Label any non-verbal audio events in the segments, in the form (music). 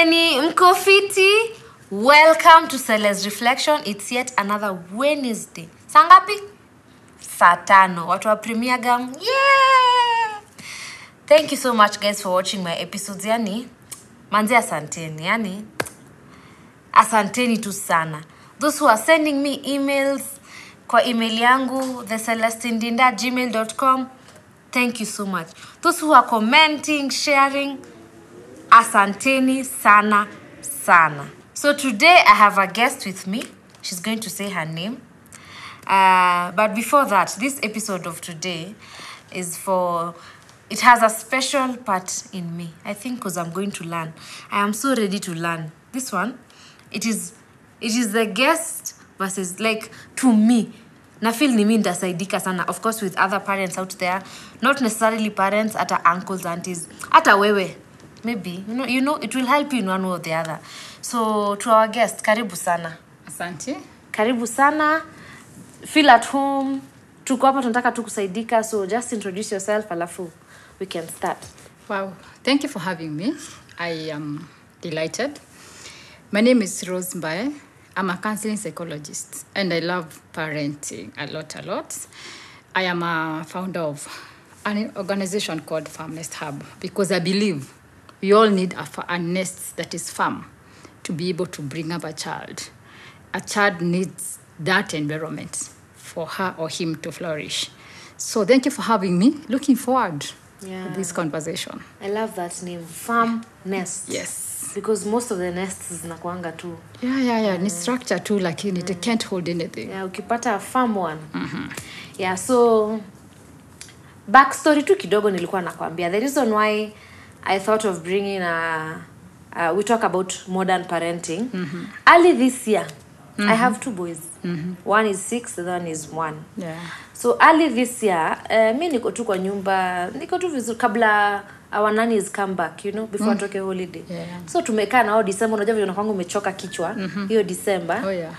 saseni mkofiti welcome to Celeste reflection. It's yet another wednesday. Sangapi ngapi? Saa tano. Watu wa premier gam yeah! thank you so much guys for watching my episodes. Yani manzi asanteni. Yani asanteni tu sana. Those who are sending me emails kwa email yangu thecelestindinda gmail.com thank you so much. Those who are commenting sharing asanteni sana sana. So today i have a guest with me. She's going to say her name. Uh, but before that this episode of today is for it has a special part in me. I think because i'm going to learn. I am so ready to learn. This one it is it is the guest versus like to me. Na feel ni mi ntasaidika sana. Of course with other parents out there not necessarily parents ata uncles aunties hata wewe maybe. You know, you know it will help you in one way or the other. So to our guest karibu sana. Asante. Karibu sana. Feel at home. Tuko hapa tunataka tu kusaidika. So just introduce yourself alafu we can start. Wow. Thank you for having me. I am delighted. My name is rose mbae i'm a counseling psychologist and i love parenting a lot a lot. I am a founder of an organization called farmnest hub because i believe we all need a, a nest that is firm to be able to bring up a child. A child needs that environment for her or him to flourish. So thank you for having me. Looking forward Yeah. to this conversation. I love that name farm nest. Yes. Because most of the nests zinakuanga tu. Yeah yeah yeah. Mm. ni structure tu lakini it can't hold anything. Yeah, ukipata a farm one. Mm-hmm. yeah so backstory tu kidogo nilikuwa nakwambia. The reason why i thought of bringing a, a we talk about modern parenting Mm-hmm. early this year mm-hmm. i have two boys Mm-hmm. one is six the other one is one yeah so early this year uh, mi niko tu kwa nyumba niko tu vizuri kabla our nannies come back you know before mm. atoke holiday Yeah. so tumekaa nao December unajua vile unakwanga umechoka kichwa mm-hmm. hiyo December. oh yeah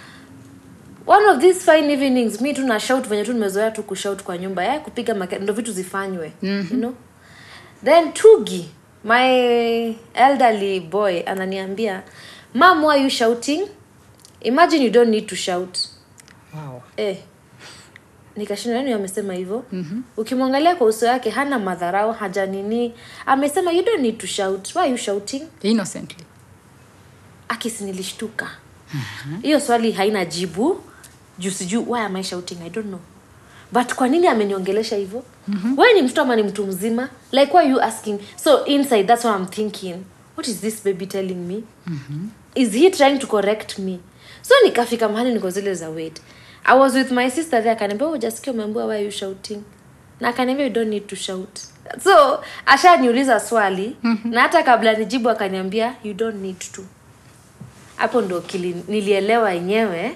one of these fine evenings mi tu na shout venye tu nimezoea tu kushout kwa nyumba ya kupiga ndo vitu zifanywe mm-hmm. you know then tugi my elderly boy ananiambia mam why are you shouting? Imagine you don't need to shout. Wow. Eh. Nikashinda nani amesema hivyo. Mm-hmm. ukimwangalia kwa uso yake hana madharau haja nini. Amesema you don't need to shout. Why are you shouting? Innocently. Akisi nilishtuka. Hiyo swali haina jibu. Juu sijuu why am I shouting? I don't know. But kwa nini ameniongelesha hivyo mm-hmm. we ni mtoto ama ni mtu mzima? Like why are you asking? So inside that's what i'm thinking. What is this baby telling me? Mm-hmm. is he trying to correct me? So nikafika mahali niko zile za wait. I was with my sister there akaniambia oh, jaskia umeambua why are you shouting? Na akaniambia you don't need to shout. So ashaniuliza swali mm-hmm. na hata kabla nijibu akaniambia you don't need to. Hapo ndo nilielewa yenyewe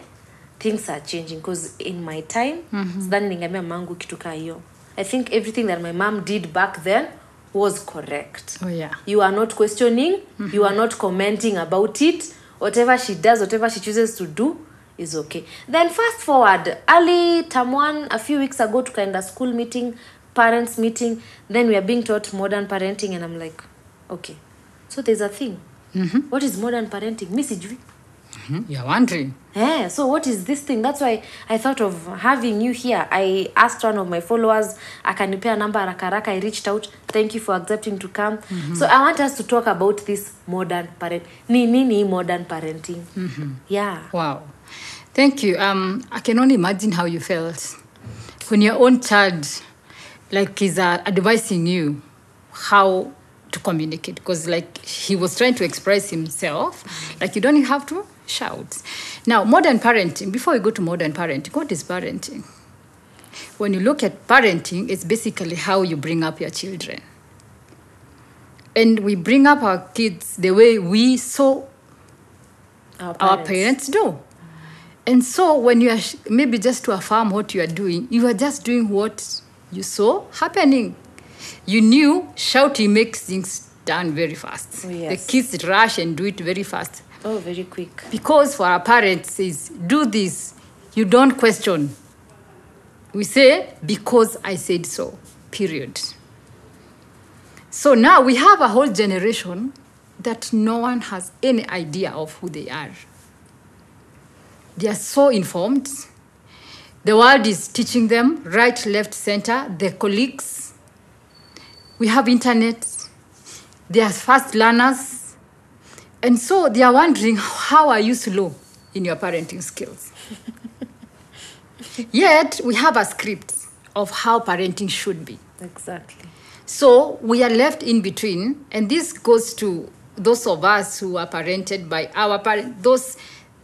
things are changing because in my time mm-hmm. sidhani ningeambia mangu kitu kaa hiyo i think everything that my mom did back then was correct. Oh yeah. You are not questioning mm-hmm. you are not commenting about it. Whatever she does whatever she chooses to do is okay. Then fast forward early term one a few weeks ago to kind of school meeting parents meeting. Then we are being taught modern parenting and i'm like okay. So there's a thing. Mm-hmm. what is modern parenting? Mi sijui. Hmm? you're wondering Yeah, so what is this thing? That's why I thought of having you here. I asked one of my followers, akanipea number haraka. I reached out. Thank you for accepting to come. So I want us to talk about this modern parent. Ni nini modern parenting? Yeah. wow thank you um i can only imagine how you felt when your own child like is uh, advising you how to communicate because like he was trying to express himself like you don't have to shout now modern parenting before we go to modern parenting what is parenting when you look at parenting it's basically how you bring up your children and we bring up our kids the way we saw Our our parents do. And so when you are maybe just to affirm what you are doing, you are just doing what you saw happening. You knew shouting makes things done very fast. Yes. The kids rush and do it very fast. Oh, very quick. Because for our parents is do this, you don't question. We say because I said so. Period. So now we have a whole generation that no one has any idea of who they are. They are so informed. The world is teaching them right, left, center, their colleagues. We have internet. They are fast learners. And so they are wondering how are you slow in your parenting skills? (laughs) Yet we have a script of how parenting should be. Exactly. So we are left in between, and this goes to those of us who are parented by our parents, those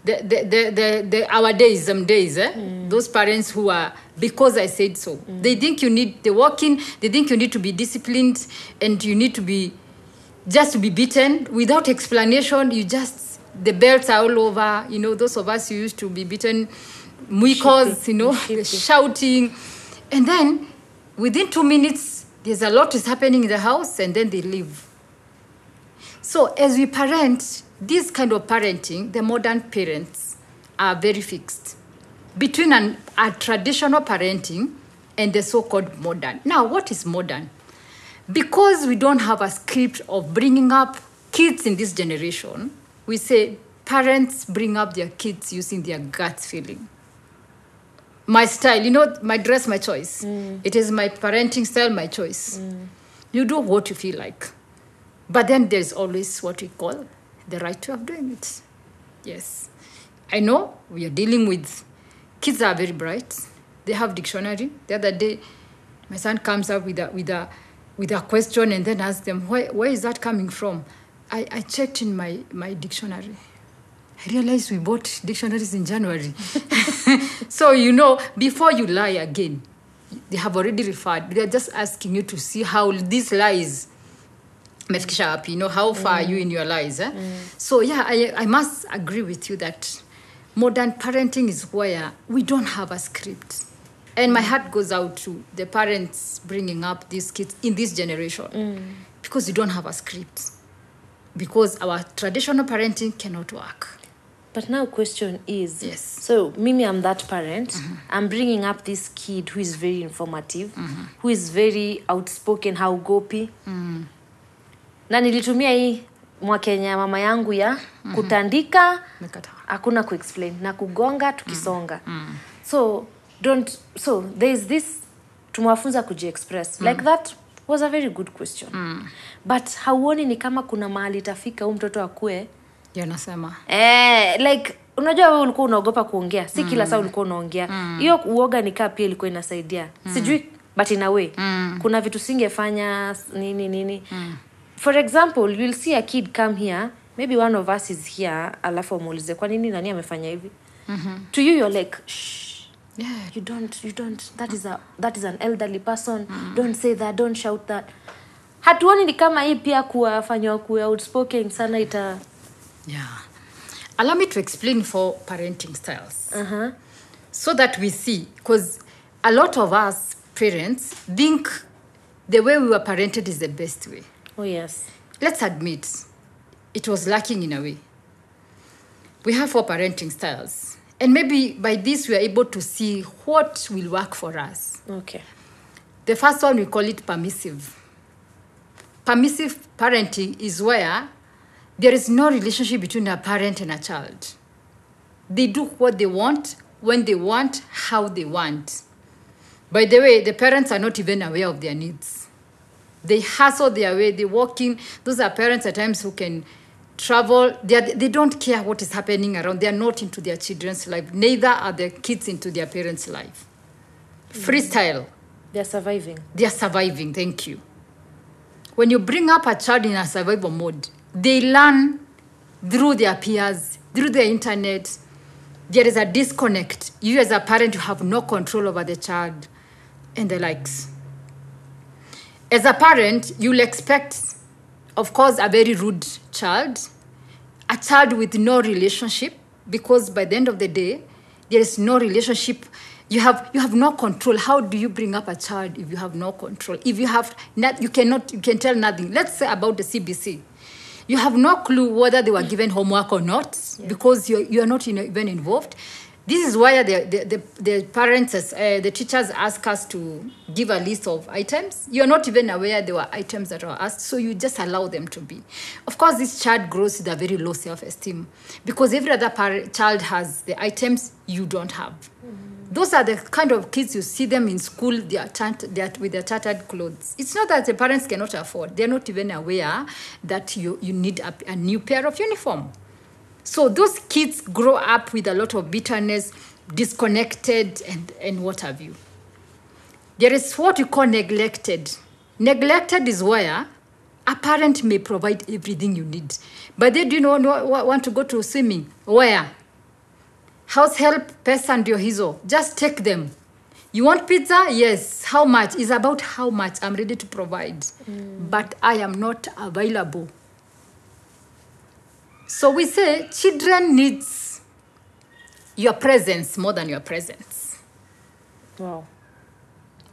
the, the, the, the, the our days, some days, eh? those parents who are because I said so. They think you need the walking, they think you need to be disciplined and you need to be just to be beaten without explanation. You just the belts are all over. You know, those of us who used to be beaten, muicos, you know, (laughs) shouting, and then within two minutes, there's a lot is happening in the house, and then they leave. So as we parent, this kind of parenting, the modern parents are very fixed between an, a traditional parenting and the so-called modern. Now, what is modern? Because we don't have a script of bringing up kids in this generation, we say parents bring up their kids using their gut feeling. My style, you know, my dress, my choice. Mm. It is my parenting style, my choice. Mm. You do what you feel like. But then there's always what we call the right way of doing it. Yes. I know we are dealing with kids are very bright. They have dictionary. The other day, my son comes up with a with a with a question and then ask them, where, where is that coming from? I, I checked in my, my dictionary. I realized we bought dictionaries in January. (laughs) so, you know, before you lie again, they have already referred. They're just asking you to see how these lies mefikisha wapi, you know, how far are you in your lies. Eh? So, yeah, I, I must agree with you that modern parenting is where we don't have a script. And my heart goes out to the parents bringing up these kids in this generation mm. because you don't have a script. Because our traditional parenting cannot work. But now question is Yes. so Mimi I'm that parent mm-hmm. I'm bringing up this kid who is very informative mm-hmm. who is very outspoken haugopi na nilitumia hii mwakenya mama yangu ya kutandika akuna hakuna kuexplain na kugonga tukisonga so don't so there is this tumewafunza kujiexpress like that was a very good question mm. but hauoni ni kama kuna mahali tafika huu mtoto akue nasema. Eh, like unajua wewe ulikuwa unaogopa kuongea si mm. kila saa ulikuwa unaongea hiyo mm. uoga nikaa pia ilikuwa inasaidia mm. sijui but in a way mm. kuna vitu singefanya nini nini nini for example you'll see a kid come here maybe one of us is here alafu amuulize kwa nini nani amefanya hivi mm-hmm. to you you're like Shh, Yeah. you don't you don't that is a that is an elderly person mm. don't say that don't shout that hatuoni ni kama hii pia kuwafanywa kuwa outspoken sana ita Yeah. Allow me to explain for parenting styles. uh -huh. So that we see, because a lot of us parents think the way we were parented is the best way. oh yes Let's admit it was lacking in a way. We have four parenting styles. And maybe by this we are able to see what will work for us. okay The first one we call it permissive. Permissive parenting is where there is no relationship between a parent and a child. They do what they want, when they want, how they want. By the way, the parents are not even aware of their needs. They hustle their way, they walk in. Those are parents at times who can travel. They, are, they don't care what is happening around. They are not into their children's life. Neither are the kids into their parents' life. Freestyle they're surviving they are surviving thank you when you bring up a child in a survival mode they learn through their peers through the internet there is a disconnect you as a parent you have no control over the child and the likes as a parent you'll expect of course a very rude child a child with no relationship because by the end of the day there is no relationship. You have you have no control. How do you bring up a child if you have no control? If you have not you cannot you can tell nothing. Let's say about the cbc you have no clue whether they were given homework or not because you're, you're not in, even involved This is why the, the, the, the parents, uh, the teachers ask us to give a list of items. You're not even aware there were items that were asked, so you just allow them to be. Of course, this child grows with a very low self esteem because every other par- child has the items you don't have. Those are the kind of kids you see them in school, they are, tant- they are with their tattered clothes. It's not that the parents cannot afford, they're not even aware that you, you need a, a new pair of uniform. So those kids grow up with a lot of bitterness, disconnected, and, and what have you. There is what we call neglected. Neglected is where a parent may provide everything you need. But they do not want to go to swimming. Where? House help, pesa your hizo. Just take them. You want pizza? Yes. How much? Is about how much I'm ready to provide. Mm. But I am not available. So we say children needs your presence more than your presence. Wow.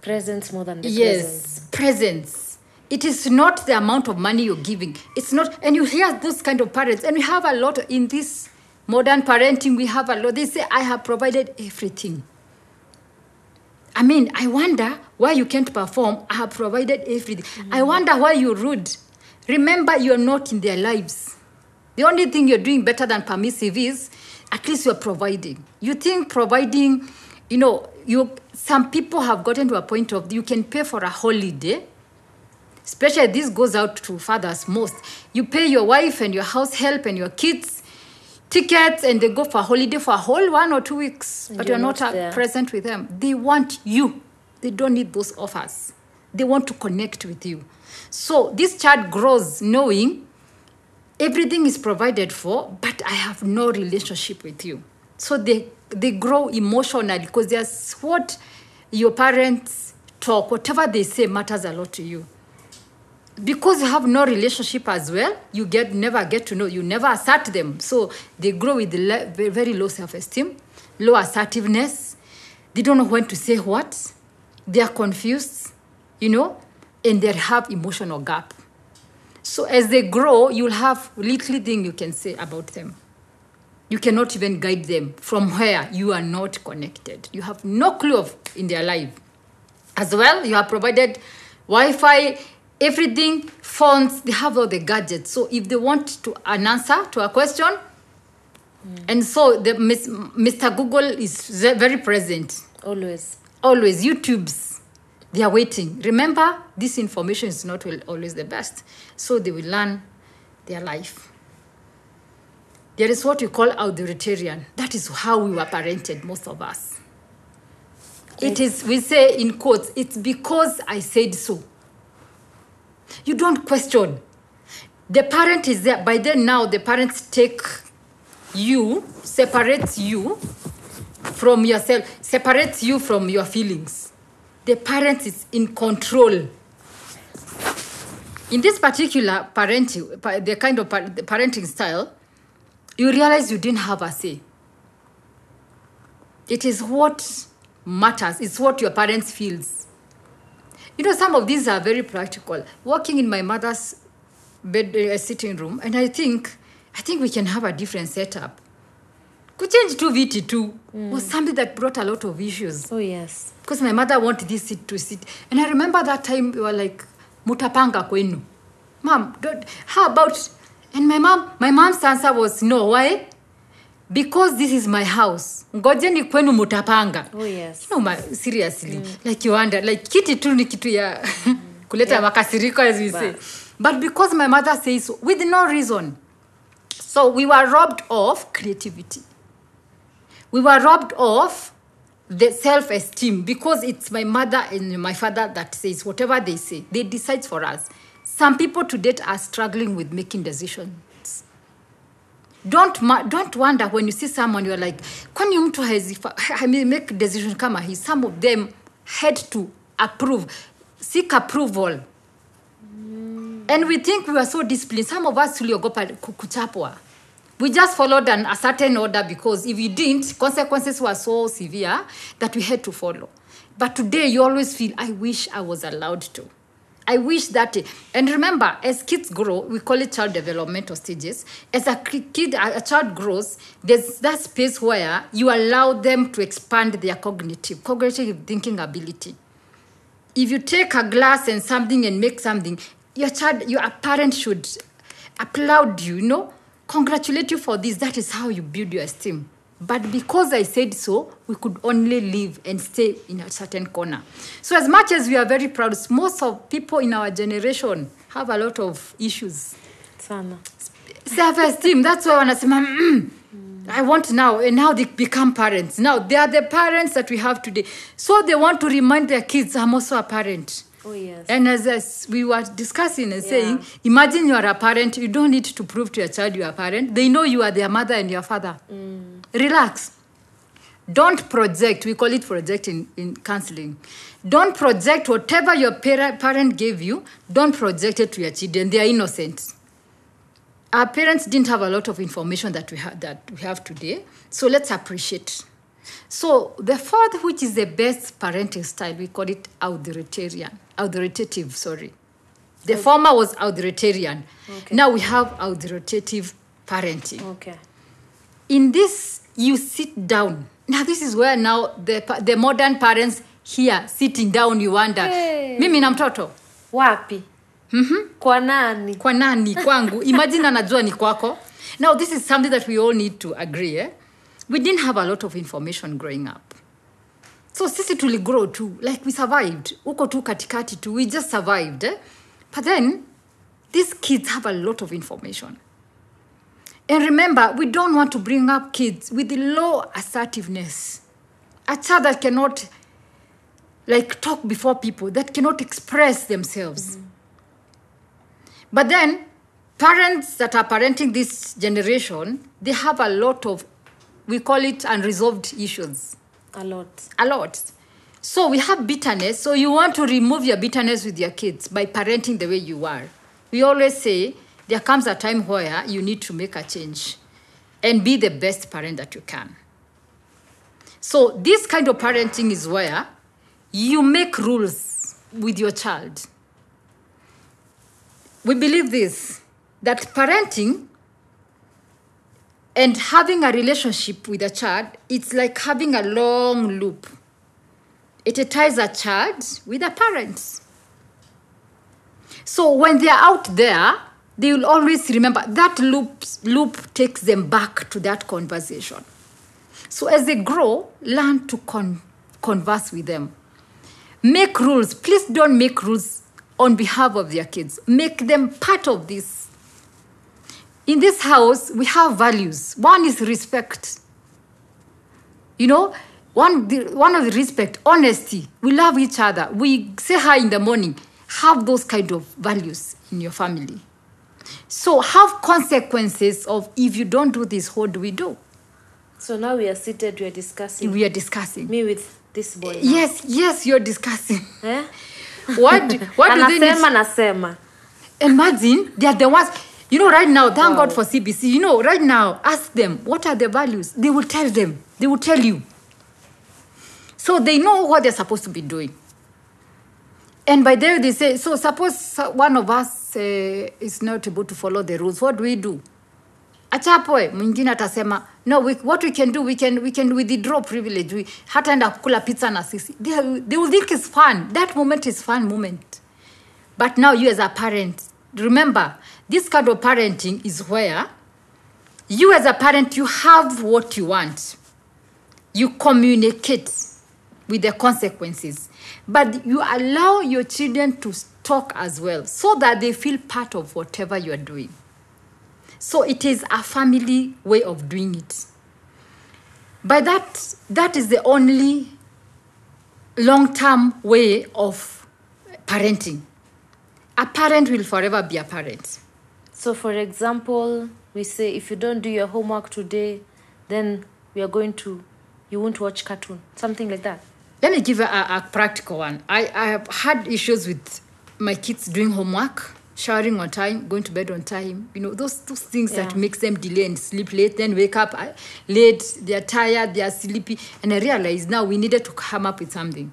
Presence more than the yes, presence. presence. It is not the amount of money you're giving. It's not, and you hear those kind of parents, and we have a lot in this modern parenting. We have a lot. They say, "I have provided everything." I mean, I wonder why you can't perform. I have provided everything. I mm. wonder why you're rude. Remember, you're not in their lives. The only thing you're doing better than permissive is at least you're providing. You think providing, you know, you some people have gotten to a point of you can pay for a holiday. Especially this goes out to fathers most. You pay your wife and your house help and your kids tickets and they go for a holiday for a whole one or two weeks, but you're you're not, not present with them. They want you. They don't need those offers. They want to connect with you. So this child grows knowing everything is provided for, but I have no relationship with you. So they they grow emotionally because there's what your parents talk, whatever they say matters a lot to you. Because you have no relationship as well, you get never get to know, you never assert them. So they grow with very low self-esteem, low assertiveness. They don't know when to say what. They are confused, you know, and they have emotional gap. So as they grow, you'll have little thing you can say about them. You cannot even guide them from where you are not connected. You have no clue of in their life. As well, you have provided Wi-Fi, everything, phones. They have all the gadgets. So if they want to an answer to a question, mm. and so the Mr. Google is very present Always. always YouTube's they are waiting. Remember, this information is not always the best, so they will learn their life. There is what we call authoritarian. That is how we were parented, most of us. It is, we say in quotes, it's because I said so. You don't question. The parent is there. By then, now the parents take you, separates you from yourself, separates you from your feelings. The parent is in control. In this particular parenting, the kind of parenting style, you realize you didn't have a say. It is what matters. It's what your parents feels. You know, some of these are very practical. Walking in my mother's bed uh, sitting room, and I think, I think we can have a different setup. Kuchange tu viti tu mm. was something that brought a lot of issues Oh, yes. because my mother wanted this seat to sit. And I remember that time we were like, mutapanga kwenu. Mom, don't, how about, and my mom, my mom's answer was no, why? Because this is my house. Ngojeni kwenu mutapanga. Oh, yes. Know, ma, seriously, mm. like you wonder, like kiti tu ni kitu ya (laughs) kuleta makasiriko as we say. But because my mother says with no reason. So we were robbed of creativity. We were robbed of the self-esteem because it's my mother and my father that says whatever they say. They decide for us. Some people to date are struggling with making decisions. Don't don't wonder when you see someone you're like, kwani mtu haezi fa- I mean, make decision kama hii. Some of them had to approve, seek approval. Mm. And we think we are so disciplined. Some of us tuliogopa ku- kuchapwa. We just followed an, a certain order because if we didn't, consequences were so severe that we had to follow. But today you always feel, I wish I was allowed to. I wish that, and remember, as kids grow, we call it child developmental stages. As a kid, a child grows, there's that space where you allow them to expand their cognitive, cognitive thinking ability. If you take a glass and something and make something, your child, your parent should applaud you, you know, congratulate you for this. That is how you build your esteem. But because I said so, we could only live and stay in a certain corner. So, as much as we are very proud, most of people in our generation have a lot of issues. Sana. Self-esteem, that's why wanasema mm, I want now, and now they become parents. Now they are the parents that we have today. So they want to remind their kids, I'm also a parent. Oh yes. And as, as we were discussing and saying, imagine you are a parent, you don't need to prove to your child you are a parent. They know you are their mother and your father. Mm. Relax. Don't project, we call it projecting in, in counseling. Don't project whatever your parent gave you, don't project it to your children. They are innocent. Our parents didn't have a lot of information that we, ha- that we have today, so let's appreciate. So the fourth, which is the best parenting style, we call it authoritarian, authoritative. Sorry, the former was authoritarian. Okay. Now we have authoritative parenting. Okay. In this, you sit down. Now this is where now the the modern parents here sitting down, you wonder, Hey. mimi na mtoto Wapi? Mm-hmm. Kwa nani? kwa nani kwangu imagine anajua ni kwako now this is something that we all need to agree eh? We didn't have a lot of information growing up. So sisi tuligrow tu like we survived. Huko tu katikati tu we just survived eh? but then these kids have a lot of information. And remember we don't want to bring up kids with low assertiveness. A child that cannot like talk before people that cannot express themselves. But then, parents that are parenting this generation, they have a lot of, we call it unresolved issues. A lot. A lot. So we have bitterness. So you want to remove your bitterness with your kids by parenting the way you are. We always say there comes a time where you need to make a change and be the best parent that you can. So this kind of parenting is where you make rules with your child we believe this that parenting and having a relationship with a child it's like having a long loop. It ties a child with a parent. So when they're out there they will always remember that loop loop takes them back to that conversation. So as they grow learn to con- converse with them. Make rules. Please don't make rules on behalf of their kids. Make them part of this in this house we have values. One is respect. You know one the, one of the respect honesty. We love each other. We say hi in the morning. Have those kind of values in your family. So have consequences of if you don't do this what do we do? So now we are seated, we are discussing. we are discussing. Me with this boy. now. yes yes you're discussing. Eh? what do, what (laughs) do they need? Anasema imagine they are the ones you know right now thank Wow. god for cbc you know right now ask them what are the values? They will tell them. They will tell you. So they know what they're supposed to be doing. And by there they say so suppose one of us uh, is not able to follow the rules what do we do? Achapoe mwingine atasema no we, what we can do we can, we can withdraw privilege. We, hataenda kukula pizza na sisi. They, they will think it's fun. That moment is fun moment. But now you as a parent remember this kind of parenting is where you as a parent you have what you want. You communicate with the consequences. But you allow your children to talk as well so that they feel part of whatever you are doing. So it is a family way of doing it. By that that is the only long term way of parenting. A parent will forever be a parent So, for example, we say if you don't do your homework today, then we are going to, you won't watch cartoon, something like that. Let me give a, a, practical one. I, I have had issues with my kids doing homework, showering on time, going to bed on time. You know, those, those things that makes them delay and sleep late, then wake up uh, late, they're tired, they're sleepy. And I realized now we needed to come up with something.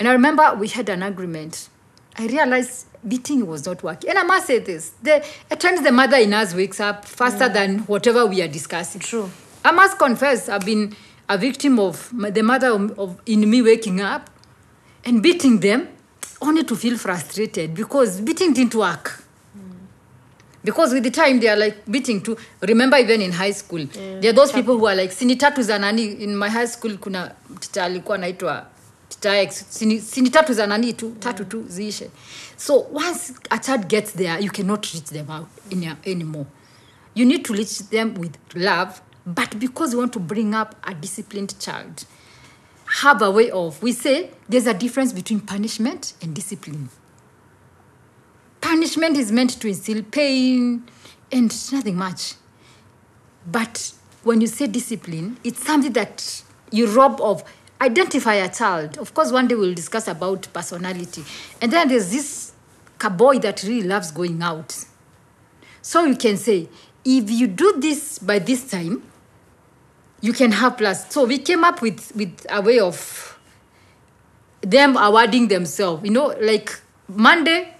And I remember we had an agreement. I realized beating was not working. And I must say this: the, at times the mother in us wakes up faster than whatever we are discussing. True. I must confess, I've been a victim of the mother of, of in me waking up and beating them, only to feel frustrated because beating didn't work. Mm. Because with the time they are like beating too. Remember even in high school, there are those people who are like sini tatu za nani. In my high school kuna tita alikuwa anaitwa sini, sini tatu za nani tu tatu tu mm. ziishe. So once a child gets there, you cannot reach them out any, anymore. You need to reach them with love, but because you want to bring up a disciplined child, have a way of. We say there's a difference between punishment and discipline. Punishment is meant to instill pain and nothing much. But when you say discipline, it's something that you rob of. Identify a child. Of course, one day we'll discuss about personality. And then there's this boy that really loves going out. So you can say, if you do this by this time, you can have plus. So we came up with, with a way of them awarding themselves. You know, like Monday,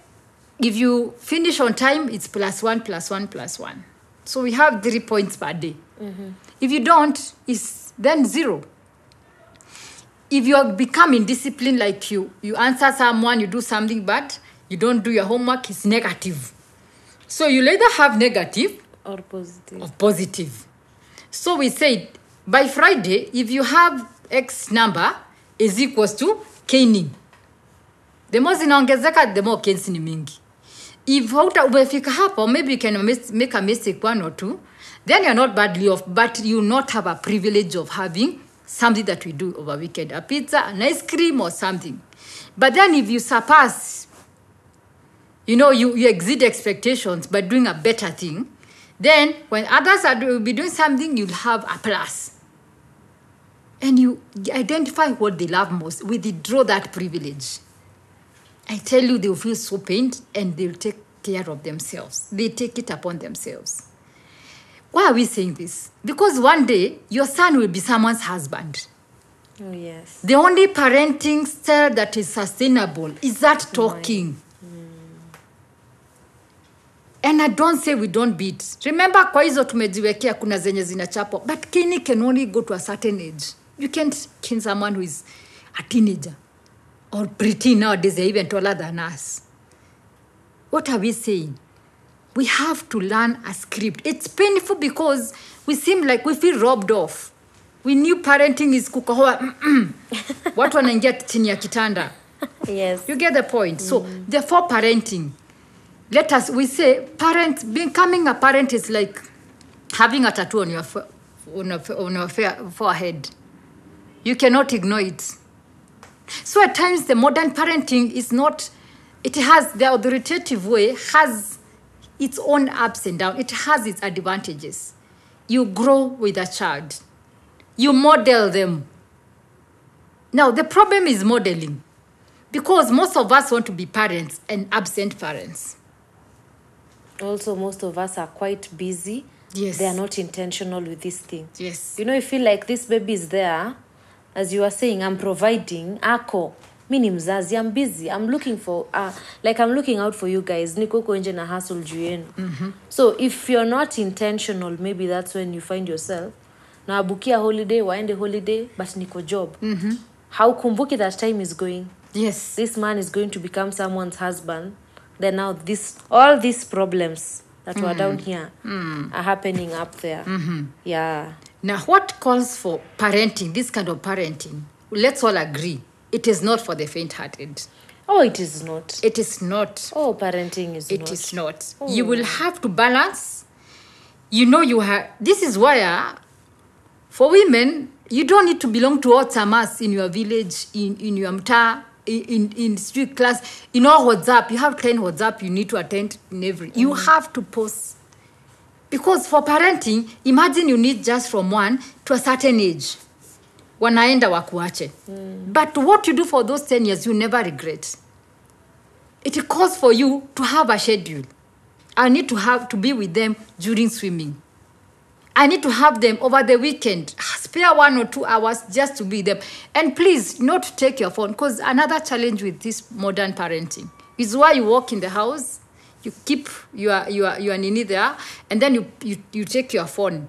if you finish on time, it's plus one, plus one, plus one. So we have three points per day. Mm-hmm. If you don't, it's then zero. If you are becoming disciplined, like you, you answer someone, you do something bad, you don't do your homework, it's negative. So you either have negative Or positive. of positive. So we said by Friday, if you have X number is equals to caning. The more zinaongezeka, the more canes ni mingi. If hauta umefika hapo, maybe you can mis- make a mistake one or two, then you're not badly off, but you not have a privilege of having something that we do over weekend, a pizza, an ice cream or something. But then if you surpass you know you, you exceed expectations by doing a better thing then when others are will be doing something you'll have a plus. And you identify what they love most. We withdraw that privilege. I tell you they will feel so pained and they'll take care of themselves. They take it upon themselves why are we saying this because one day your son will be someone's husband Oh, yes. the only parenting style that is sustainable is that talking. Mm. And I don't say we don't beat. Remember kwa hizo tumejiwekea kuna zenye zinachapwa. But caning can only go to a certain age. You can't cane someone who is a teenager or pretty nowadays, they're even taller than us. What are we saying? We have to learn a script. It's painful because we seem like we feel robbed off. We knew parenting is kukohoa. (laughs) Watu wanaingia chini ya kitanda. Yes. You get the point. So, mm. therefore, parenting. Let us, we say, parent, becoming a parent is like having a tattoo on your, on your, on your forehead. You cannot ignore it. So, at times, the modern parenting is not, it has, the authoritative way has its own ups and downs, it has its advantages. You grow with a child, you model them. Now, the problem is modeling because most of us want to be parents and absent parents. Also, most of us are quite busy. Yes. They are not intentional with this thing. Yes. You know, you feel like this baby is there. As you are saying, I'm providing. Ako. Mi ni mzazi. am busy. I'm looking for, uh, like I'm looking out for you guys. Niko huko nje na hustle juu yenu. So if you're not intentional, maybe that's when you find yourself. Nawabukia holiday, waende holiday, but niko job. mm-hmm. Haukumbuki that time is going. Yes. this man is going to become someone's husband then now this all these problems that mm. were down here mm. are happening up there mm-hmm. yeah Now, what calls for parenting, this kind of parenting, let's all agree, it is not for the faint hearted. oh it is not It is not. oh parenting is It not is not. You will have to balance. You know, you have. This is why, uh, for women, you don't need to belong to all chamas in your village, in, in your mta, in, in, in street class. In all WhatsApp, you have 10 WhatsApp you need to attend in every. You have to post. Because for parenting, imagine you need just from one to a certain age. Wanaenda wakuache. But what you do for those 10 years, you never regret it calls for you to have a schedule. I need to have to be with them during swimming. I need to have them over the weekend. (sighs) Spare one or two hours just to be them. And please, not take your phone, because another challenge with this modern parenting, Is why you walk in the house, you keep your your your nini there, and then you you, you take your phone.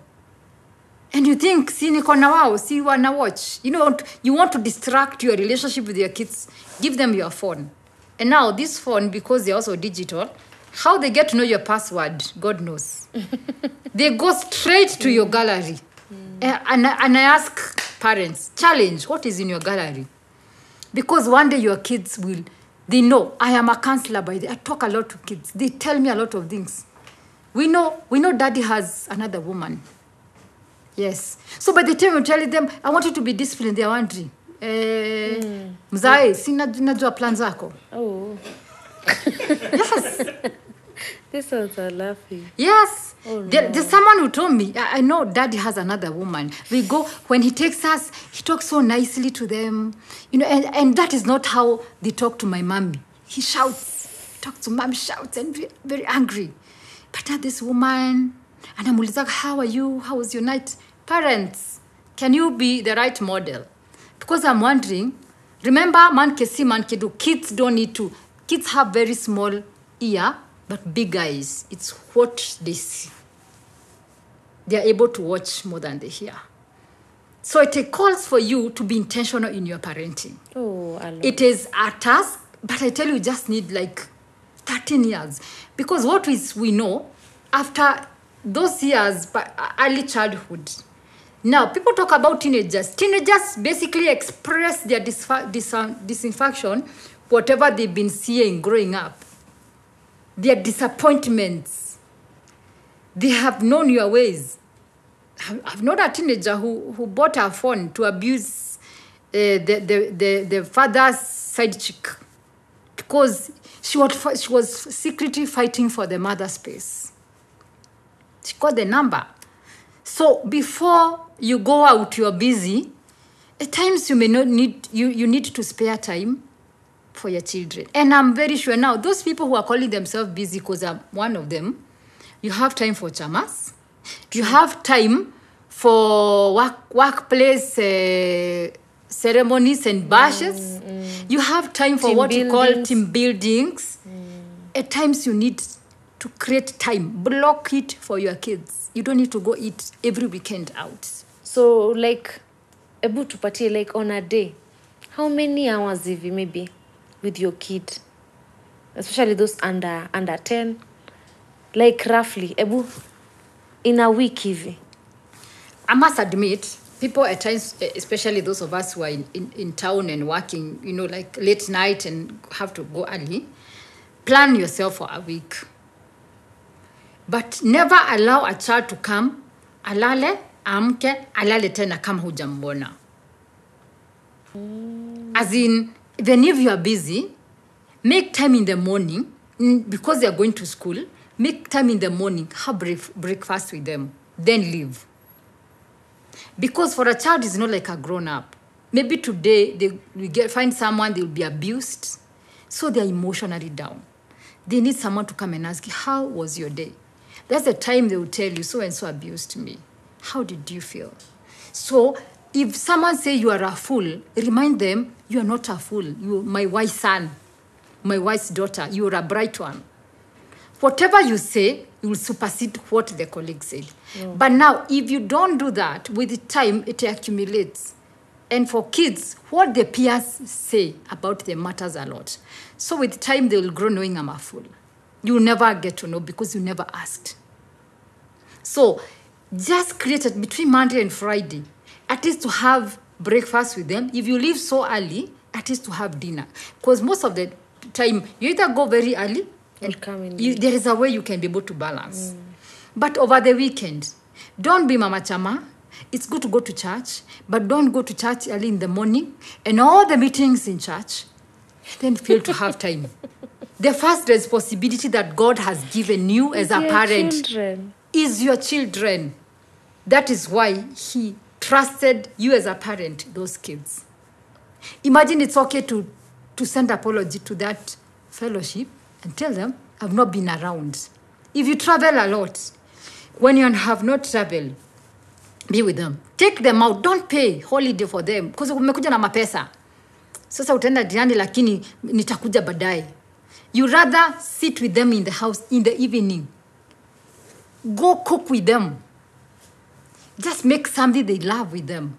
And you think, see niko na wao, see wanna watch. You know, you want to distract your relationship with your kids. Give them your phone. And now this phone, because they're also digital, how they get to know your password, God knows. (laughs) they go straight to your gallery. Eh, And, I- and I ask parents, challenge, what is in your gallery? Because one day your kids will, they know, I am a counselor by the, I talk a lot to kids. They tell me a lot of things. We know, we know daddy has another woman. Yes. So by the time you tell them, I want you to be disciplined, they're wondering, eh, mzae, si na- najua plan zako. Oh, Yes. (laughs) this ones are laughing. Yes. Oh, there, there's someone who told me, I, I know daddy has another woman. We go, when he takes us, he talks so nicely to them. You know, and, and that is not how they talk to my mommy. He shouts, talks to mom, shouts, and ve- very angry. But at this woman, and I'm like, how are you? How was your night? Parents, can you be the right model? Because I'm wondering, remember, man can see, man can do. Kids don't need to. Kids have very small ear, but big eyes. It's what they see. They are able to watch more than they hear. So it calls for you to be intentional in your parenting. Oh, I love It is a task, but I tell you, you just need like 13 years. Because what is we know, after those years, early childhood, now people talk about teenagers. Teenagers basically express their disfa- dis- disaffection, whatever they've been seeing growing up, their disappointments. They have known your ways. I've known a teenager who, who bought her phone to abuse uh, the, the, the, the father's side chick because she was, she was secretly fighting for the mother's space. She got the number. So before you go out, you're busy. At times you may not need you, you need to spare time for your children. And I'm very sure now those people who are calling themselves busy because I'm one of them, you have time for chamas. You have time for work, workplace uh, ceremonies and bashes. Mm, mm. You have time for Team what you call team buildings. Mm. At times you need to create time. Block it for your kids. You don't need to go eat every weekend out. So like, ebu tupatie like on a day, how many hours hivi maybe with your kid, especially those under under ten, like roughly, ebu in a week hivi. I must admit, people at times, especially those of us who are in, in, in town and working, you know, like late night and have to go early, plan yourself for a week. But never allow a child to come, alale, amke, alale tena kama hujambona. As in, even if you are busy, make time in the morning because they are going to school. Make time in the morning, have break- breakfast with them, then leave. Because for a child, it's not like a grown up. Maybe today they get find someone they'll be abused, so they're emotionally down. They need someone to come and ask, "How was your day?" That's the time they will tell you, "So and so abused me. How did you feel?" So if someone say you are a fool, remind them you are not a fool. You, my wise son, my wise daughter, you are a bright one. Whatever you say you will supersede what the colleague said. Mm. But now if you don't do that with time it accumulates. And for kids what the peers say about them matters a lot. So with time they will grow knowing i'm a fool. You will never get to know because you never asked so just create it between monday and friday at least to have breakfast with them if you leave so early at least to have dinner because most of the time you either go very early And come in you, there is a way you can be able to balance. Mm. But over the weekend, don't be mama chama. It's good to go to church, but don't go to church early in the morning and all the meetings in church, then fail to have time. (laughs) the first responsibility that God has given you as a parent children. Is your children. That is why He trusted you as a parent, those kids. Imagine it's okay to, to send apology to that fellowship and tell them, I've not been around. If you travel a lot, when you have not traveled, be with them. Take them out. Don't pay holiday for them because umekuja na mapesa. Sasa utaenda jirani lakini nitakuja baadaye. You rather sit with them in the house in the evening. Go cook with them. Just make something they love with them.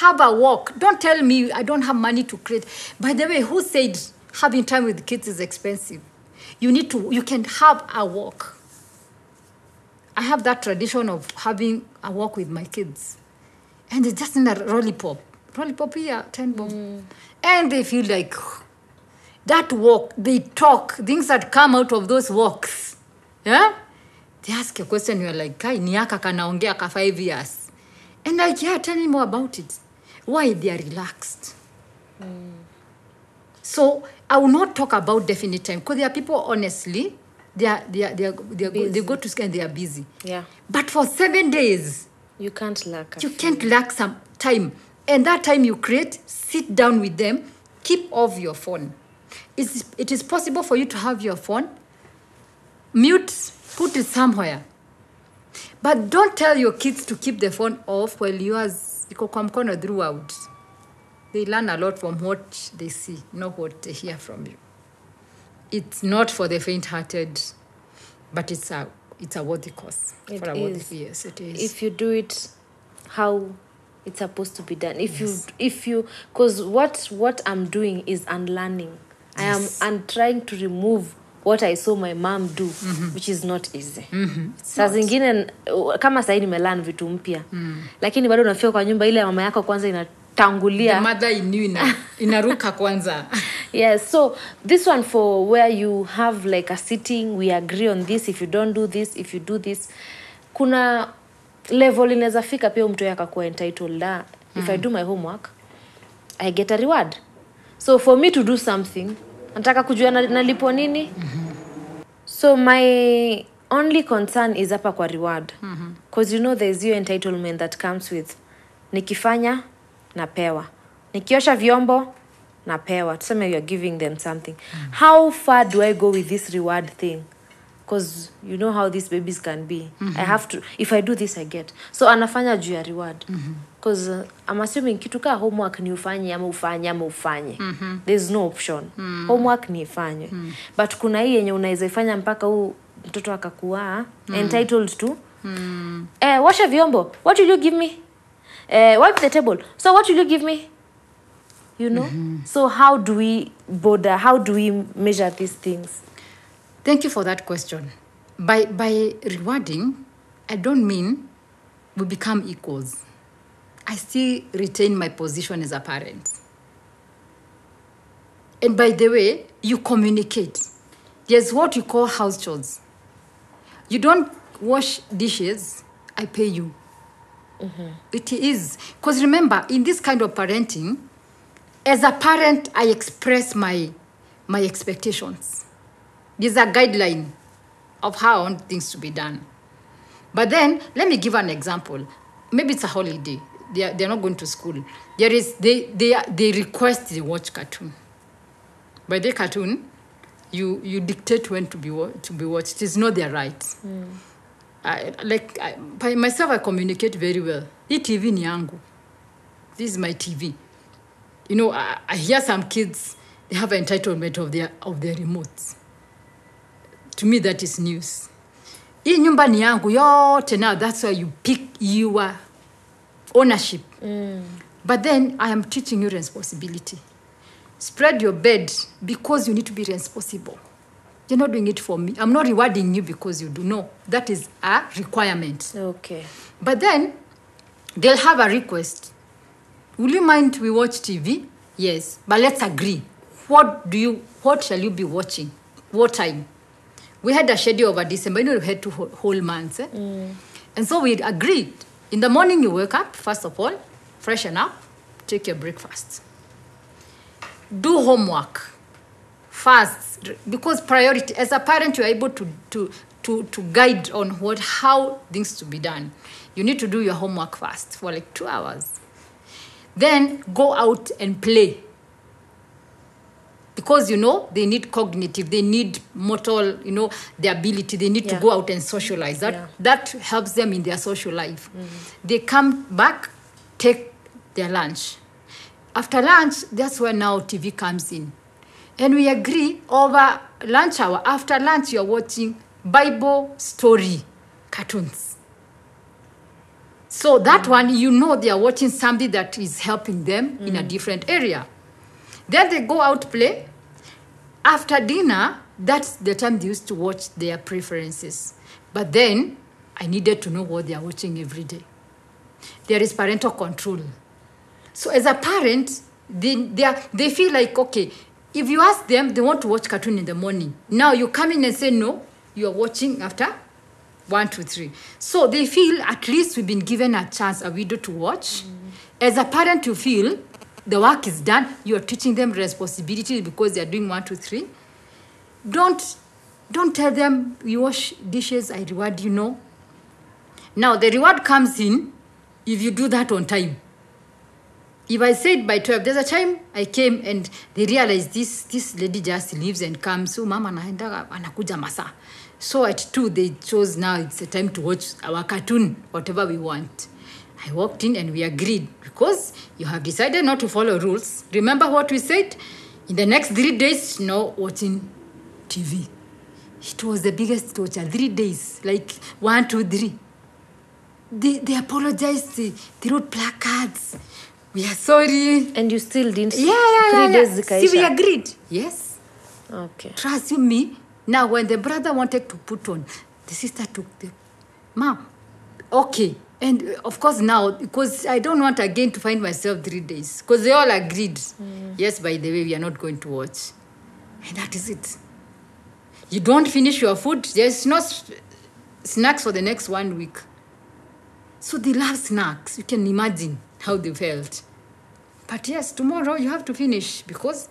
Have a walk. Don't tell me I don't have money to create. By the way, who said having time with kids is expensive? You need to, you can have a walk. I have that tradition of having a walk with my kids. And it's just in a lollipop. Lollipop here, 10 bob. Mm. And they feel like that walk, they talk, things that come out of those walks. Yeah? They ask a question, you're like, kai ni aka kanaongea ka five years. And like, yeah, tell me more about it. Why they are relaxed. Mm. So I will not talk about definite time because there are people, honestly, they are, they are, they are, they, are go, they go to school and they are busy. Yeah. But for seven days, You can't lack. you can't lack some time. And that time you create, sit down with them, keep off your phone. It's, it is possible for you to have your phone, mute, put it somewhere. But don't tell your kids to keep the phone off while yours iko kwa mkono throughout. They learn a lot from what they see, not what they hear from you. It's not for the faint-hearted, but it's a it's a worthy cause. It for a is. worthy yes, it is. if you do it how it's supposed to be done if you if you because what what i'm doing is unlearning Yes. i am i'm trying to remove what i saw my mom do mm-hmm. which is not easy. Mm-hmm. saa zingine uh, kama sahii nimelan vitu mpya. Lakini bado unafika kwa nyumba ile ya mama yako kwanza the inatangulia you ina, (laughs) inaruka kwanza. Yes so this one for where you have like a sitting we agree on this. If you don't do this if you do this. Kuna level inaweza fika pia mtu akakuwa entitled la. If i do my homework i get a reward. So for me to do something nataka kujua na- nalipwa nini? So my only concern is hapa kwa reward. Because you know there's your entitlement that comes with nikifanya napewa. Nikiosha vyombo napewa. Tuseme youare giving them something. Mm-hmm. how far do i go with this reward thing because you know how these babies can be. Mm-hmm. i have to if i do this i get. So anafanya juu ya reward. Because mm-hmm. uh, i'm assuming kitu kaa homework ni ufanye ama ufanye ama ufanye. There's no option. Mm-hmm. homework ni ifanywe but kuna hii yenye unaweza ifanya mpaka huu mtoto akakuaa mm-hmm. entitled to. Mm-hmm. eh, washa vyombo. What will you give me? Eh, wipe the table. So what will you give me? You know? Mm-hmm. so how do we border how do we measure these things Thank you for that question. By, by rewarding, I don't mean we become equals. I still retain my position as a parent. And by the way, you communicate. There's what you call house chores. You don't wash dishes, I pay you. Mm-hmm. It is. Because remember, in this kind of parenting, as a parent, I express my, my expectations. There's a guideline of how I want things to be done. But then, let me give an example. Maybe it's a holiday. They are, they're not going to school. There is, they, they, they request they watch cartoon. By the cartoon, you, you dictate when to be, to be watched. It is not their right. Hmm. I, like I, by myself, I communicate very well. Hii TV ni yangu. This is my TV. You know, I, I hear some kids, they have entitlement of their, of their remotes. To me, that is news. Hii nyumba ni yangu yote now. That's why you pick your ownership. Mm. But then I am teaching you responsibility. Spread your bed because you need to be responsible. You're not doing it for me. I'm not rewarding you because you do. No, that is a requirement. okay But then they'll have a request. Will you mind we watch TV? Yes, but let's agree. What do you? What shall you be watching? What time? We had a schedule over December. You know, we had two whole, whole months, eh? and so we agreed. In the morning, you wake up first of all, freshen up, take your breakfast, do homework fast because priority as a parent you're able to to to to guide on what how things to be done you need to do your homework fast for like two hours then go out and play because you know they need cognitive they need motor you know the ability they need Yeah. to go out and socialize. That Yeah. that helps them in their social life. Mm. They come back take their lunch. After lunch that's where now tv comes in. And we agree over lunch hour. After lunch you're watching bible story cartoons. So that mm. one you know they are watching something that is helping them in a mm. different area then they go out play. After dinner that's the time they used to watch their preferences. But then i needed to know what they are watching every day. There is parental control. So as a parent they, they, are, they feel like okay if you ask them they want to watch cartoon in the morning. Now you come in and say no you are watching after one two three. So they feel at least we've been given a chance a video to watch. Mm. As a parent you feel the work is done you are teaching them responsibility because they are doing one two three don't don't tell them you wash dishes i reward you no now the reward comes in if you do that on time if I said by 12, there's a time I came and they realized this this lady just leaves and comes. So mama anaenda anakuja masa. So at 2, they chose now it's a time to watch our cartoon, whatever we want. I walked in and we agreed because you have decided not to follow rules. Remember what we said? In the next three days, no watching TV. It was the biggest torture. Three days, like one, two, three. They, they apologized. They, they wrote placards. We are sorry. and you still didn't Yeah, yeah, three yeah, days yeah. See, we agreed. Yes. okay Trust you me. Now, when the brother wanted to put on, the sister took the mom. Okay. And of course, now, because I don't want again to find myself three days, because they all agreed. Yes, by the way, we are not going to watch. And that is it. You don't finish your food, there's no snacks for the next one week. So they love snacks. You can imagine how they felt. But yes, tomorrow you have to finish because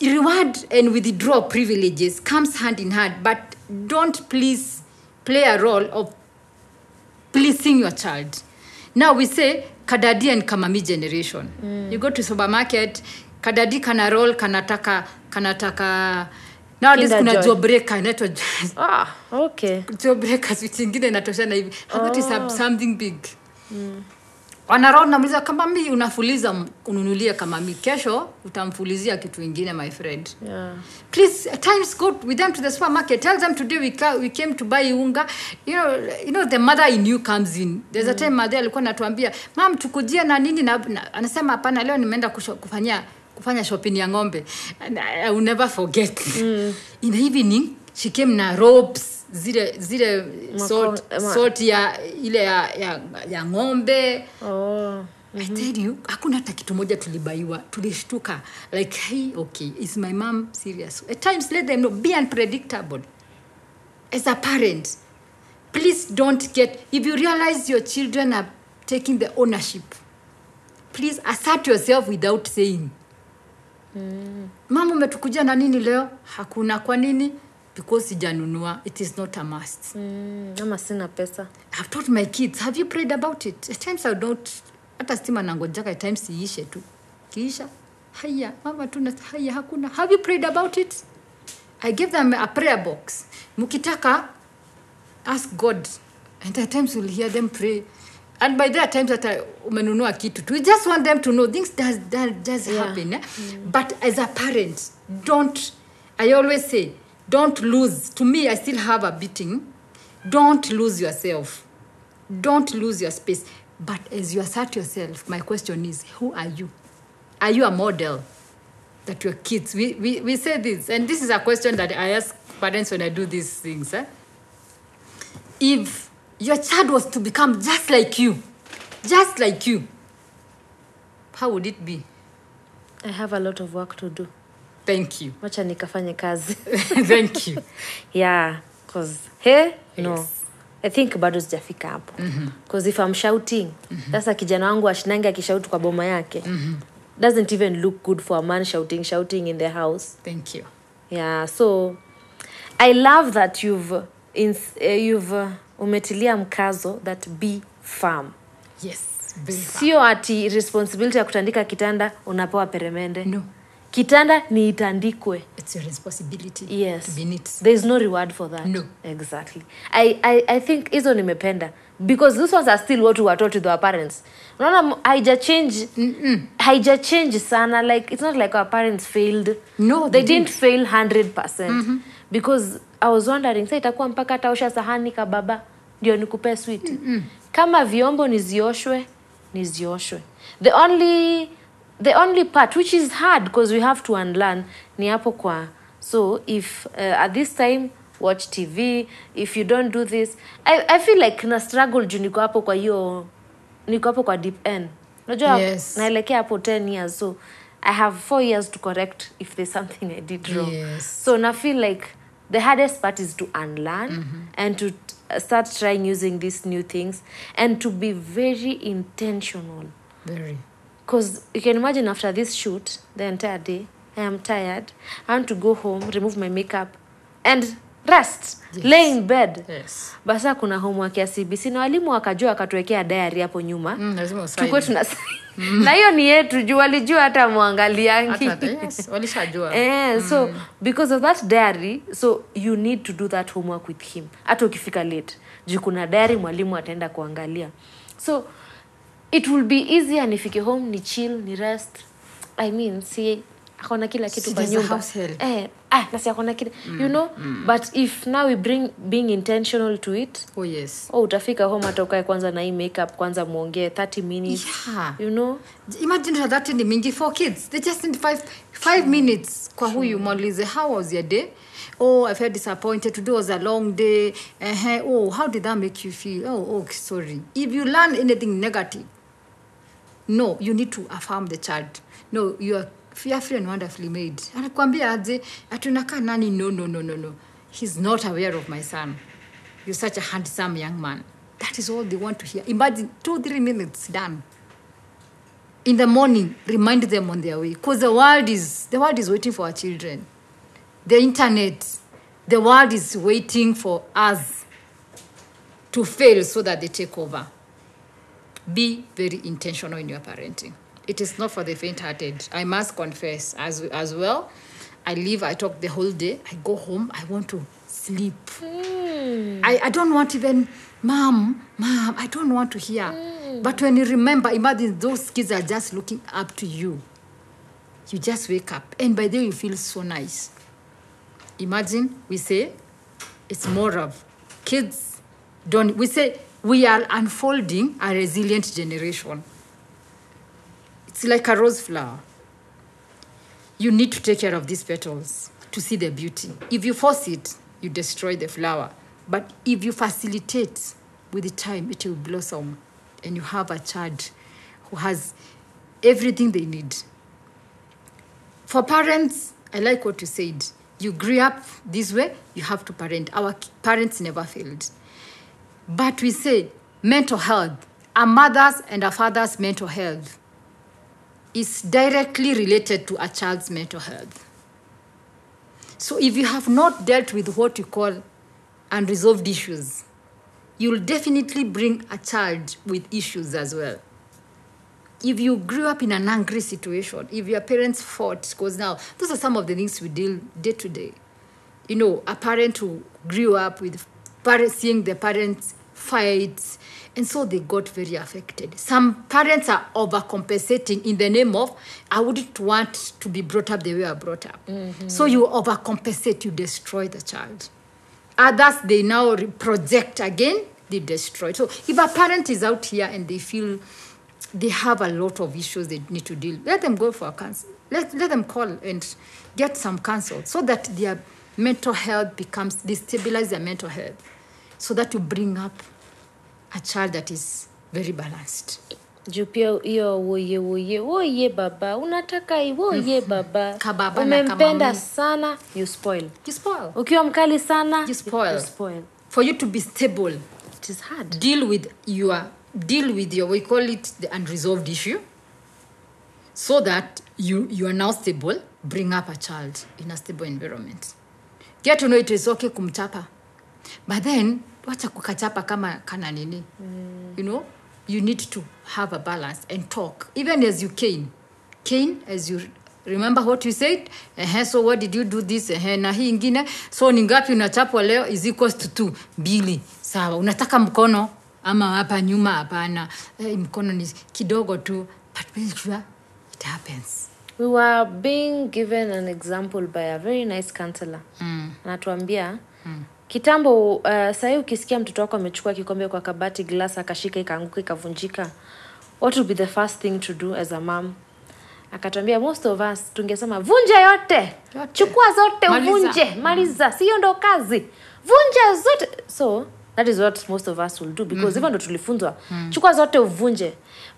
reward and withdraw privileges comes hand in hand. But don't please play a role of pleasing your child. Now we say kadadi and kamami generation. mm. You go to supermarket, kadadi kana roll kanataka kanataka nowadays Kinder kuna Joy. job breaker inaitwa (laughs) ah okay job breakers vitu ingine inatoshana hivi a- something big wanarao namuliza kama mi unafuliza ununulie kama mi. Kesho utamfulizia kitu ingine my friend. Yeah. Please at times go with them to the supermarket. Tell them today we, ca- we came to buy unga. You know, you know the mother in you comes in. There's mm. a time mother alikuwa natuambia mam tukujia na nini na, na anasema hapana leo nimeenda kufanya kufanya shopping ya ng'ombe. And I, I will never forget. Mm. (laughs) in the evening she came na ropes zile zile salt, sort, ma- salt ya ile ya, ya, ya ng'ombe. Oh Mm-hmm. I tell you, hakuna hata kitu moja tulibaiwa tulishtuka. Like hey, okay is my mom serious? At times let them know be unpredictable. As a parent please don't get if you realize your children are taking the ownership please assert yourself without saying. Mm. mama umetukuja na nini leo? Hakuna. Kwa nini because sijanunua it is not a must mm, ama sina pesa I've taught my kids, have you prayed about it? At times I don't, hata stima nangojaka at times iishe tu. Kiisha, haya, mama tuna haya hakuna. Have you prayed about it? I give them a prayer box. Mukitaka, ask God. And at times you'll hear them pray. And by that times hata umenunua kitu tu. We just want them to know things does, does, does Yeah. happen. Eh? But as a parent, don't, I always say, don't lose. To me, I still have a beating. Don't lose yourself. Don't lose your space. But as you assert yourself, my question is who are you? Are you a model that your kids, we, we, we say this, and this is a question that I ask parents when I do these things. Eh? If your child was to become just like you, just like you, how would it be? i have a lot of work to do Thank you. wacha nikafanye kazi (laughs) Thank you. (laughs) yeah cause he no i think bado sijafika hapo cause if i'm shouting sasa kijana wangu ashinange akishauti kwa boma yake mm -hmm. doesn't even look good for a man shouting shouting in the house Thank you. yeah so i love that you've ins, uh, you've uh, umetilia mkazo that be firm Yes. Sio ati responsibility ya kutandika kitanda unapewa peremende No. Kitanda ni itandikwe it's your responsibility yes. to be neat. There is no reward for that. No. exactly. I, I, i think hizo nimependa. Because those ones are still what we are taught with our parents. Unaona haija change haija change sana. Like it's not like our parents failed. No, they, they didn't didn't. fail 100 percent. Because i was wondering sa itakuwa mpaka taosha sahani kababa ndio nikupee sweet? Kama vyombo nizioshwe nizioshwe. The only the only part which is hard because we have to unlearn ni hapo kwa. So if uh, at this time watch tv if you don't do this i, I feel like na struggle juu niko hapo kwa hiyo niko hapo kwa deep end. Unajua Yes. naelekea hapo 10 years so i have four years to correct if there's something i did wrong. Yes. so na feel like the hardest part is to unlearn and to start trying using these new things and to be very intentional. Very because you can imagine after this shoot the entire day i am tired. I want to go home remove my makeup and rest. Yes. lay in bed. Yes. Basa kuna homework ya cbc na walimu wakajua wakatuwekea diary hapo nyuma. Mm, lazima tuna (laughs) mm. na hiyo ni yetu juu walijua hata mwangaliangi. Yes, (laughs) eh, mm. so because of that diary so you need to do that homework with him. Hata ukifika late. Juu kuna diary mwalimu ataenda kuangalia. So it will be easier nifike home ni chill ni rest. I mean si akona kila kitu kwa nyumba. eh, ah, nasi akona kila you know? mm. but if now we bring being intentional to it oh yes. oh utafika home hata ukae kwanza na hii makeup kwanza mwongee 30 minutes Yeah. you know? Imagine that ni mingi for kids. They just need five, five minutes kwa huyu mwalize how was your day? Oh i felt disappointed. Today was a long day. Uh-huh. oh how did that make you feel? Oh, oh sorry. If you learn anything negative no you need to affirm the child. No you are fearfully and wonderfully made. Anakwambia aje atunakaa nani? No no no no no. He's not aware of my son. You're such a handsome young man. That is all they want to hear. Imagine two three minutes done. In the morning remind them on their way. Because the world is the world is waiting for our children. The internet the world is waiting for us to fail so that they take over be very intentional in your parenting. It is not for the faint-hearted. I must confess as, as well i leave i talk the whole day. I go home i want to sleep. Hmm. I, I don't want even mom mom i don't want to hear. Hmm. But when you remember imagine those kids are just looking up to you. You just wake up. And by then you feel so nice. Imagine we say it's more of kids don't we say we are unfolding a resilient generation it's like a rose flower you need to take care of these petals to see the beauty. If you force it, you destroy the flower. But if you facilitate with the time, it will blossom and you have a child who has everything they need. For parents, I like what you said. You grew up this way, you have to parent. Our parents never failed. But we say mental health, a mother's and a father's mental health is directly related to a child's mental health. So if you have not dealt with what you call unresolved issues, you'll definitely bring a child with issues as well. If you grew up in an angry situation, if your parents fought, because now those are some of the things we deal day to day. You know, a parent who grew up with parents seeing the parents fight, and so they got very affected. Some parents are overcompensating in the name of I wouldn't want to be brought up the way I brought up. Mm-hmm. So you overcompensate, you destroy the child. Others they now project again, they destroy. So if a parent is out here and they feel they have a lot of issues they need to deal, let them go for a counsel. Let, let them call and get some counsel so that their mental health becomes, destabilize their mental health so that you bring up a child that is very balanced. juu pia hiyo woye woye woye baba. Unataka woye baba. Kababa umempenda sana you spoil. You spoil. ukiwa mkali sana You spoil. you spoil. For you to be stable, it is hard. deal with your deal with your we call it the unresolved issue. So that you you are now stable bring up a child in a stable environment. Get to know it is okay kumchapa but then wacha kukachapa kama kana nini? You know you need to have a balance and talk. Even as you cane. Cane as you remember what you said? Ehe, so what did you do this? Ehe, na hii ingine. So ni ngapi unachapwa leo? Is equals to two? Mbili. Sawa. Unataka mkono? Ama hapa nyuma? Hapana. Hey, mkono ni kidogo tu. But make sure it happens. We were being given an example by a very nice counselor. Mm. anatuambia mm. Kitambo uh, sahii ukisikia mtoto wako amechukua kikombe kwa kabati glas akashika ikaanguka ikavunjika. What would be the first thing to do as a mom? Akatwambia most of us tungesema vunja yote, Yote. chukua zote uvunje maliza. Siyo ndo kazi. Vunja zote. So that is what most of us will do because mm-hmm. even ndo tulifunzwa. Mm. chukua zote uvunje.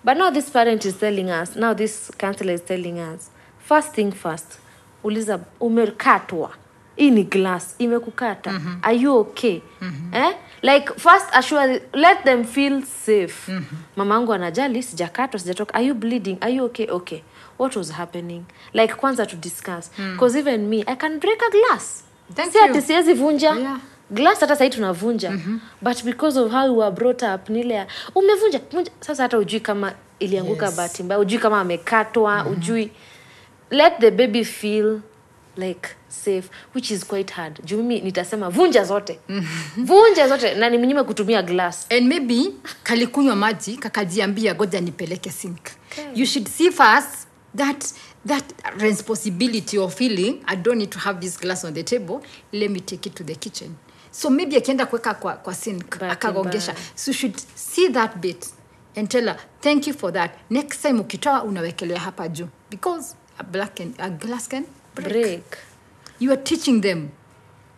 But now this parent is telling us now this counselor is telling us first thing first uliza umekatwa hii ni glass imekukata mm-hmm. are you okay mm-hmm. eh? like first assure let them feel safe mm-hmm. mama angu anajali sijakatwa sijatoka are you bleeding are you okay okay what was happening like kwanza to discuss because mm. even me i can break a glass Thank si ati siwezi vunja Yeah. glass hata sahii tunavunja mm-hmm. but because of how we were brought up nile umevunja vunja sasa hata ujui kama ilianguka Yes. bahati mbaya ujui kama amekatwa mm-hmm. ujui let the baby feel like safe which is quite hard. Juu mimi nitasema vunja zote. (laughs) Vunja zote na nimnyime kutumia glass. And maybe kalikunywa maji kakajiambia goja nipeleke sink. Okay. you should see first that that responsibility of feeling. I don't need to have this glass on the table. Let me take it to the kitchen. So maybe akienda kuweka kwa, kwa sink akagongesha. so you should see that bit and tell her thank you for that. Next time ukitoa unawekelea hapa juu. Because a, black can, a glass can break. break you are teaching them.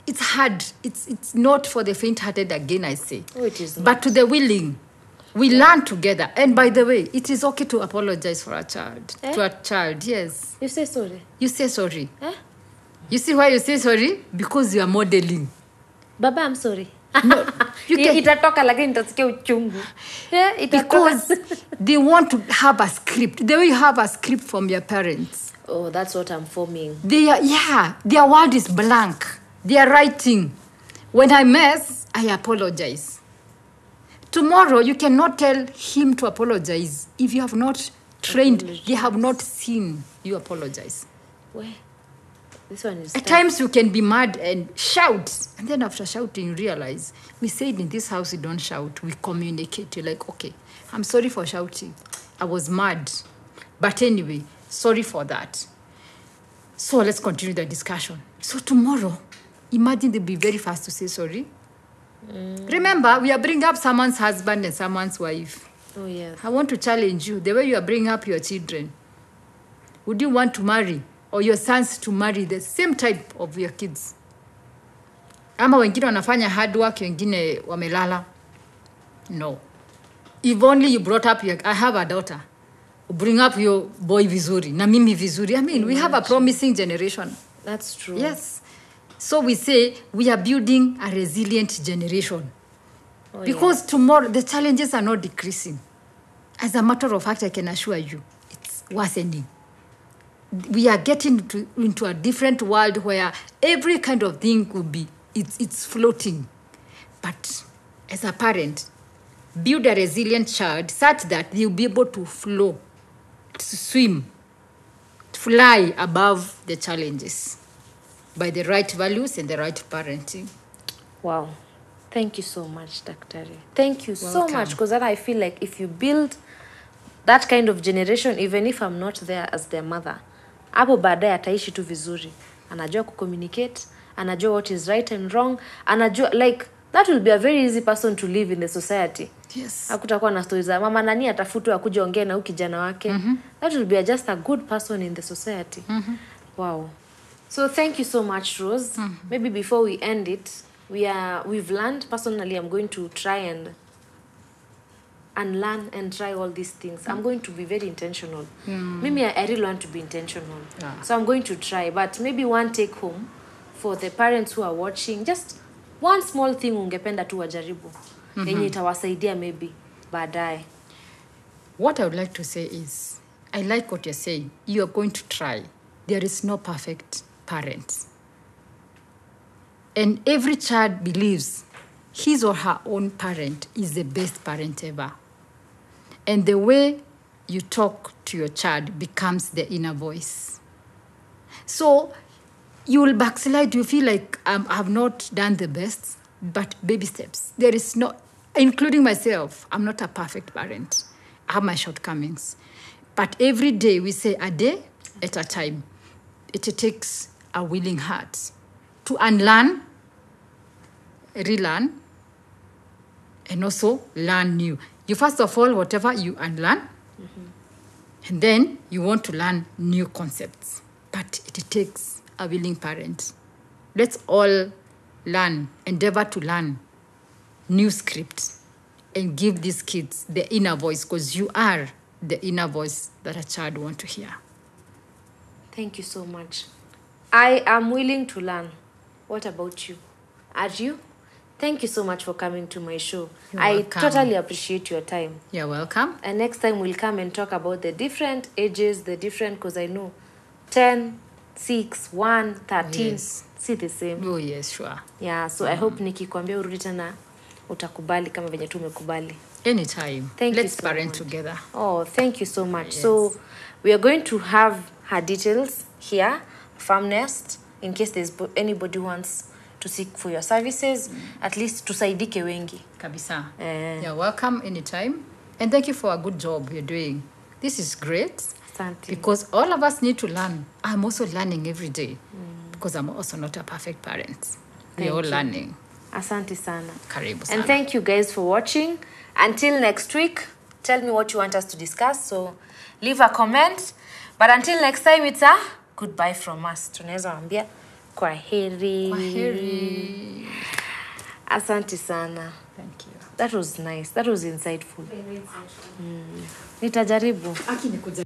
It's hard. It's, it's not for the faint hearted again i say. Oh, it is Not. but to the willing we learn together. And by the way it is okay to apologize for a child. Eh? to a child yes. You say sorry. You say sorry. Eh? you see why you say sorry? Because you are modeling. Baba i'm sorry. No, (laughs) you can- itatoka lakini nitasikia uchungu. (laughs) Yeah, because they want to have a script. They will have a script from your parents oh that's what i'm forming. They are, yeah their word is blank. They are writing. When i mess i apologize. Tomorrow you cannot tell him to apologize if you have not trained they have not seen you apologize. Where? this one is at tough. times you can be mad and shout. And then after shouting you realize we said in this house we don't shout. We communicate. You're like okay i'm sorry for shouting. I was mad. But anyway sorry for that so let's continue the discussion so tomorrow imagine they'll be very fast to say sorry mm. remember we are bringing up someone's husband and someone's wife oh yes I want to challenge you the way you are bringing up your children. Would you want to marry or your sons to marry the same type of your kids? Ama wengine wanafanya hard work, wengine wamelala? No. If only you brought up your, I have a daughter. Bring up your boy vizuri na mimi vizuri. I mean, we have a promising generation. that's true. Yes. So we say we are building a resilient generation. Oh, because tomorrow the challenges are not decreasing. As a matter of fact i can assure you it's worsening. We are getting to, into a different world where every kind of thing will be it's, it's floating. But as a parent build a resilient child such that they'll be able to flow to swim to fly above the challenges by the right values and the right parenting Wow. Thank you so much, Dr. Thank you Welcome. so much because then I feel like if you build that kind of generation, even if I'm not there as their mother, hapo baadaye ataishi tu vizuri. Anajua kucommunicate, anajua what is right and wrong, anajua like that will be a very easy person to live in the society. Yes. Hakutakuwa na stori za mama nani atafutwa akuja ongea na huu kijana wake. Mm-hmm. that will be a, just a good person in the society. Mm-hmm. wow. So thank you so much rose. Mm-hmm. maybe before we end it we are we've learned personally i'm going to try and unlearn and try all these things. I'm going to be very intentional. Maybe I, I really want to be intentional. Yeah. so i'm going to try but maybe one take home for the parents who are watching just one small thing ungependa tu wajaribu yenye itawasaidia maybe baadaye What I would like to say is, I like what you're saying. You are going to try. There is no perfect parent. And every child believes his or her own parent is the best parent ever. And the way you talk to your child becomes the inner voice. so you will backslide you feel like um, i've not done the best but baby steps. There is no including myself i'm not a perfect parent. I have my shortcomings. But every day we say a day at a time it takes a willing heart to unlearn relearn and also learn new. You first of all whatever you unlearn mm-hmm. and then you want to learn new concepts. But it takes a willing parent. Let's all learn endeavor to learn new scripts and give these kids the inner voice because you are the inner voice that a child want to hear Thank you so much. I am willing to learn. What about you? Are you? Thank you so much for coming to my show. You're I welcome. totally appreciate your time. you're welcome And next time we'll come and talk about the different ages, the different, because I know 10, 6, 1, 13, Yes. See the same. oh yes sure Yeah, so mm. I hope nikikwambia urudi tena utakubali kama venye tu umekubali. anytime Thank you let's so parent much. together Oh, thank you so much. So we are going to have her details here, Farm Nest, in case there's anybody who wants to seek for your services. mm. At least tusaidike wengi. kabisa Eh. you're welcome anytime and thank you for a good job you're doing this is great Asante. because all of us need to learn i'm also learning every day because i'm also not a perfect parent we're all you. learning Asante sana. karibu sana. And thank you guys for watching. Until next week, tell me what you want us to discuss. So leave a comment. But until next time, it's a goodbye from us. Tunaweza wambia kwa heri. Kwa heri. Asante sana. thank you That was nice. That was insightful. Mm. Nitajaribu. Aki nikuja